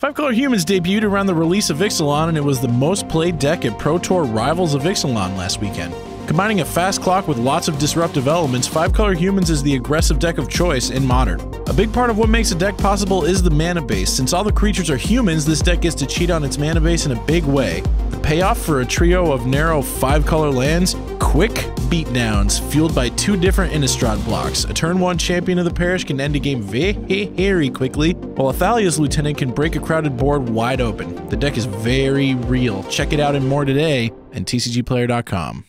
Five Color Humans debuted around the release of Ixalan, and it was the most played deck at Pro Tour Rivals of Ixalan last weekend. Combining a fast clock with lots of disruptive elements, Five Color Humans is the aggressive deck of choice in Modern. A big part of what makes a deck possible is the mana base. Since all the creatures are humans, this deck gets to cheat on its mana base in a big way. The payoff for a trio of narrow 5 color lands quick beatdowns, fueled by two different Innistrad blocks. A turn 1 champion of the parish can end a game very quickly, while a Thalia's lieutenant can break a crowded board wide open. The deck is very real. Check it out and more today at TCGplayer.com.